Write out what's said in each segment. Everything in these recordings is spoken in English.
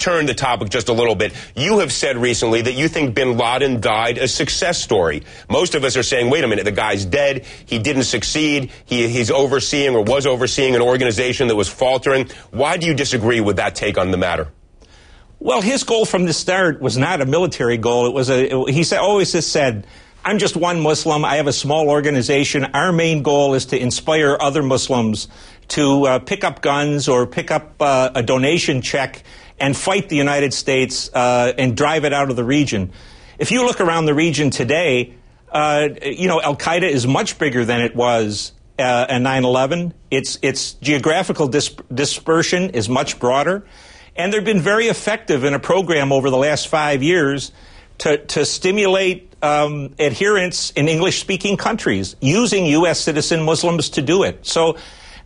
turn the topic just a little bit. You have said recently that you think bin Laden died a success story. Most of us are saying, wait a minute, the guy's dead. He didn't succeed. He, he's overseeing or was overseeing an organization that was faltering. Why do you disagree with that take on the matter? Well, his goal from the start was not a military goal. It was a, he said, always has said, I'm just one Muslim. I have a small organization. Our main goal is to inspire other Muslims to uh, pick up guns or pick up uh, a donation check and fight the United States uh, and drive it out of the region. If you look around the region today, uh, you know, Al Qaeda is much bigger than it was uh, in 9 11. Its, its geographical dis- dispersion is much broader. And they've been very effective in a program over the last five years to, to stimulate um, adherents in English speaking countries using U.S. citizen Muslims to do it. So,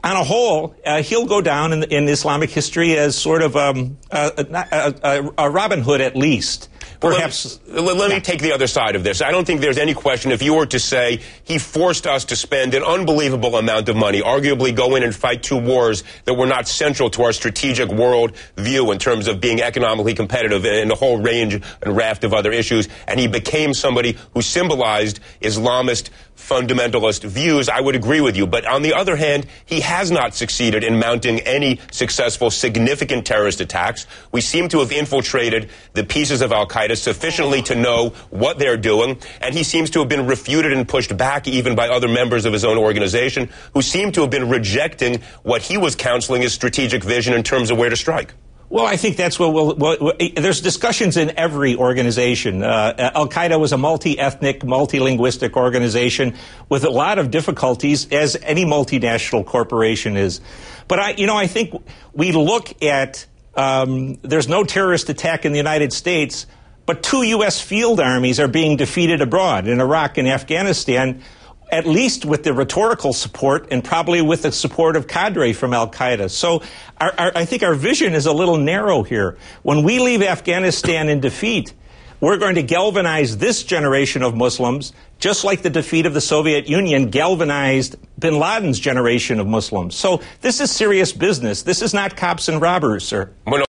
on a whole, uh, he'll go down in, in, Islamic history as sort of um, a, a, a, a Robin Hood at least. Perhaps. Let, let, me take the other side of this. I don't think there's any question if you were to say he forced us to spend an unbelievable amount of money, arguably go in and fight two wars that were not central to our strategic world view in terms of being economically competitive and a whole range and raft of other issues, and he became somebody who symbolized Islamist fundamentalist views, I would agree with you. But on the other hand, he has not succeeded in mounting any successful, significant terrorist attacks. We seem to have infiltrated the pieces of Al Qaeda sufficiently to know what they're doing, and he seems to have been refuted and pushed back even by other members of his own organization who seem to have been rejecting what he was counseling his strategic vision in terms of where to strike. Well, I think that's what we'll. Well, there's discussions in every organization. Uh, Al Qaeda was a multi-ethnic, multilinguistic organization with a lot of difficulties, as any multinational corporation is. But I, you know, I think we look at um, there's no terrorist attack in the United States but two U.S. field armies are being defeated abroad in Iraq and Afghanistan, at least with the rhetorical support and probably with the support of cadre from Al Qaeda. So our, our, I think our vision is a little narrow here. When we leave Afghanistan in defeat, we're going to galvanize this generation of Muslims, just like the defeat of the Soviet Union galvanized bin Laden's generation of Muslims. So this is serious business. This is not cops and robbers, sir.